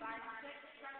Five, six, seven,